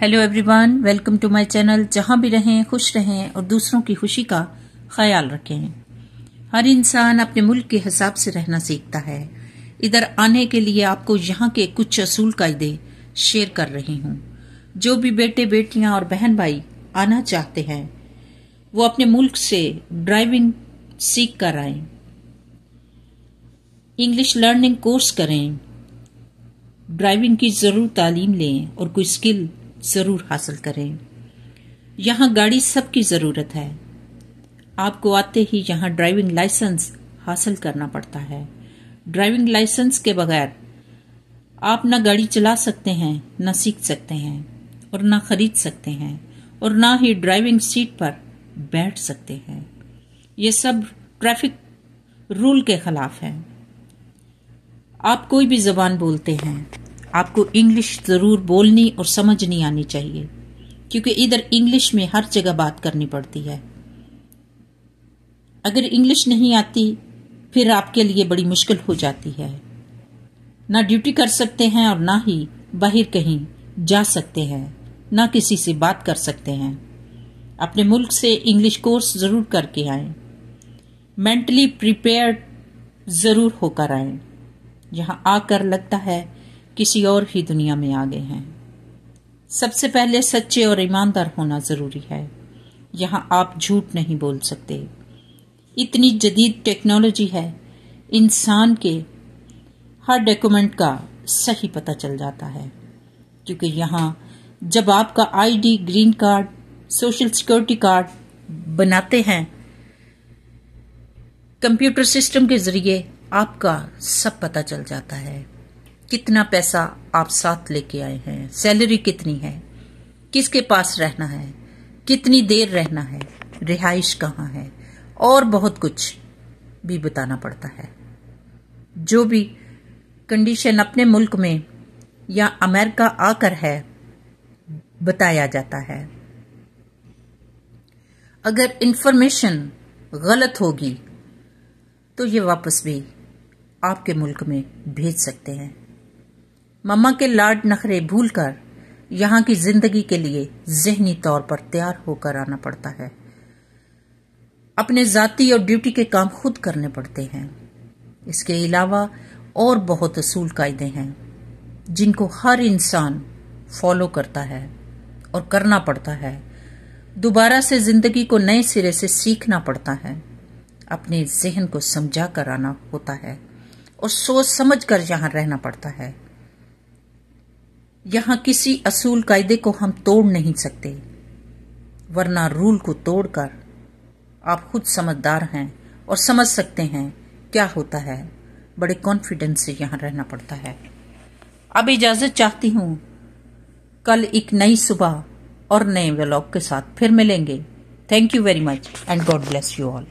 Hello everyone welcome to my channel जहाँ भी रहें, खुश रहें और दूसरों की खुशी का ख्याल रखें। हर इंसान अपने मुल्क के हिसाब से रहना सीखता है। इधर आने के लिए आपको यहाँ के कुछ असूल कायदे शेयर कर रही हूँ। जो भी बेटे, बेटियाँ और बहन भाई आना चाहते हैं, वो अपने मुल्क से ड्राइविंग सीख कर आए। इंग्लिश लर्निंग कोर्स करें। ड्राइविंग की ज़रूर तालीम लें और कोई स्किल ज़रूर हासिल करें। यहाँ गाड़ी सबकी ज़रूरत है। आपको आते ही यहाँ ड्राइविंग लाइसेंस हासिल करना पड़ता है। ड्राइविंग लाइसेंस के बगैर आप ना गाड़ी चला सकते हैं, ना सीख सकते हैं, और ना खरीद सकते हैं, और ना ही ड्राइविंग सीट पर बैठ सकते हैं। ये सब ट्रैफ़िक रूल के खिलाफ है। आप कोई भी जबान बोलते हैं आपको इंग्लिश ज़रूर बोलनी और समझनी आनी चाहिए, क्योंकि इधर इंग्लिश में हर जगह बात करनी पड़ती है। अगर इंग्लिश नहीं आती, फिर आपके लिए बड़ी मुश्किल हो जाती है। ना ड्यूटी कर सकते हैं और ना ही बाहर कहीं जा सकते हैं, ना किसी से बात कर सकते हैं। अपने मुल्क से इंग्लिश कोर्स ज़रूर करके आए। मेंटली प्रिपेयर्ड ज़रूर होकर आए यहाँ आकर लगता है किसी और ही दुनिया में आ गए हैं। सबसे पहले सच्चे और ईमानदार होना ज़रूरी है। यहाँ आप झूठ नहीं बोल सकते। इतनी जदीद टेक्नोलॉजी है, इंसान के हर डॉक्यूमेंट का सही पता चल जाता है। क्योंकि यहाँ जब आपका ID green card social security card बनाते हैं कंप्यूटर सिस्टम के ज़रिए आपका सब पता चल जाता है। कितना पैसा आप साथ लेके आए हैं? सैलरी कितनी है? किसके पास रहना है? कितनी देर रहना है? रिहाइश कहाँ है? और बहुत कुछ भी बताना पड़ता है। जो भी कंडीशन अपने मुल्क में या अमेरिका आकर है, बताया जाता है। अगर इंफॉर्मेशन गलत होगी तो ये वापस भी आपके मुल्क में भेज सकते हैं। मम्मा के लाड नखरे भूलकर यहाँ की ज़िंदगी के लिए जहनी तौर पर तैयार होकर आना पड़ता है। अपने जाति और ड्यूटी के काम खुद करने पड़ते हैं। इसके अलावा और बहुत असूल कायदे हैं, जिनको हर इंसान फॉलो करता है और करना पड़ता है। दोबारा से ज़िंदगी को नए सिरे से सीखना पड़ता है। अपने जहन को समझा कर आना होता है और सोच समझ कर यहाँ रहना पड़ता है। यहाँ किसी असूल कायदे को हम तोड़ नहीं सकते, वरना रूल को तोड़कर आप खुद समझदार हैं और समझ सकते हैं क्या होता है। बड़े कॉन्फिडेंस से यहाँ रहना पड़ता है। अब इजाज़त चाहती हूँ, कल एक नई सुबह और नए व्लॉग के साथ फिर मिलेंगे। Thank you very much and God bless you all